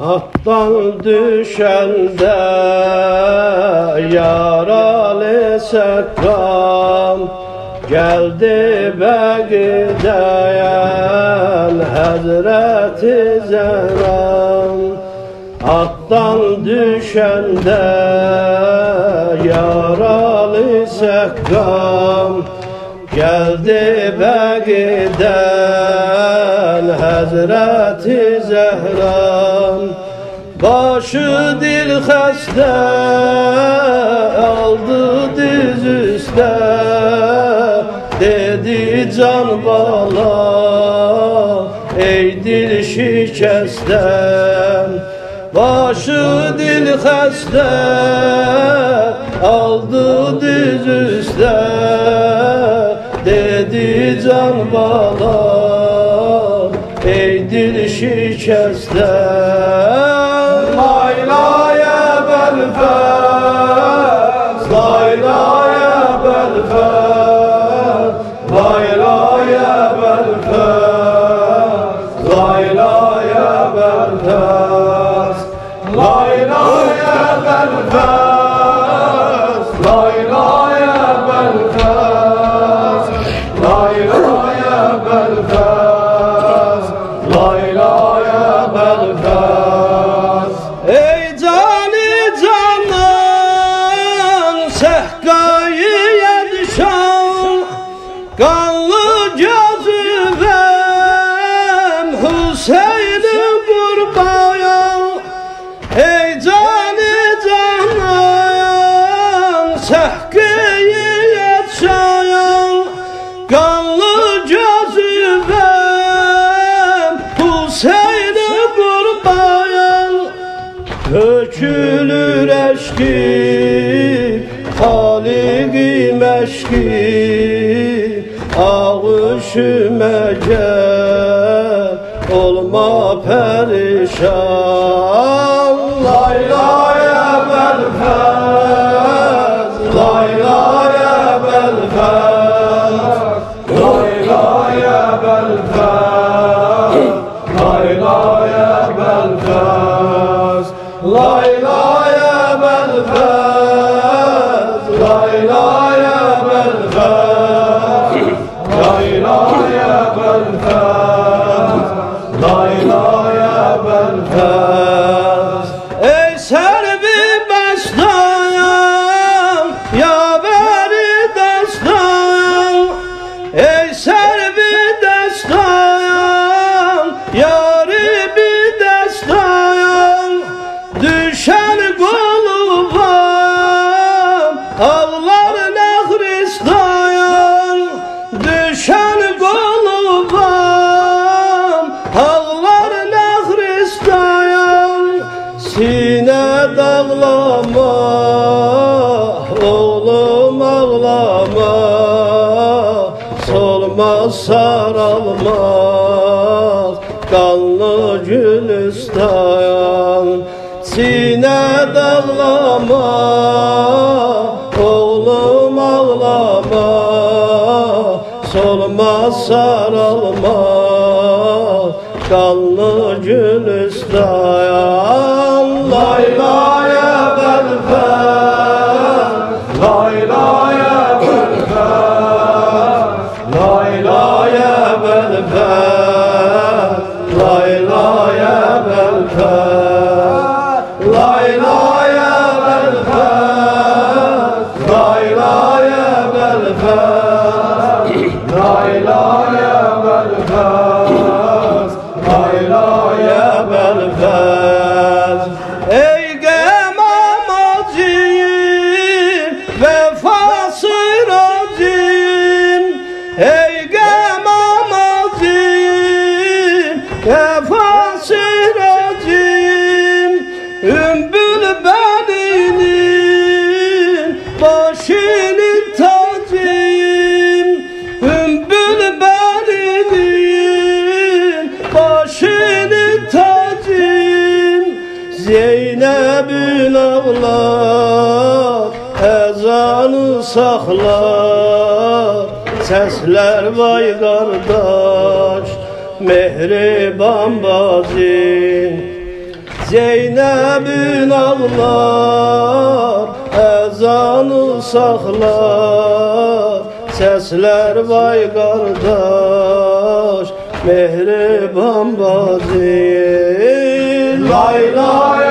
Attan düşende yaralı sekram Geldi Begdeyen Hazreti Zehram Attan düşende yaralı sekram Geldi Begden Hazreti Zehram Başı dil hasta aldı diz üstte Dedi can bala ey dil şikestem Başı dil hasta aldı diz üstte Dedi can bala ey dil şikestem Layla'ya belfe Layla'ya belfe Layla'ya belfe Layla'ya belfe Dökülür eşki Haligi meşki Ağışıma gel Olma perişan. Laylaya belfez la dağlama Oğlum ağlama. Solmaz sarılmaz Kanlı Gülistan. Sine dağlama Oğlum ağlama. Solmaz sarılmaz Kanlı Gülistan Zeynep'in ağlar Ezanı saklar. Sesler vay kardeş Mehriban bazı. Zeynep'in ağlar Ezanı saklar. Sesler vay kardeş Mehriban bazı. Laylaya berfet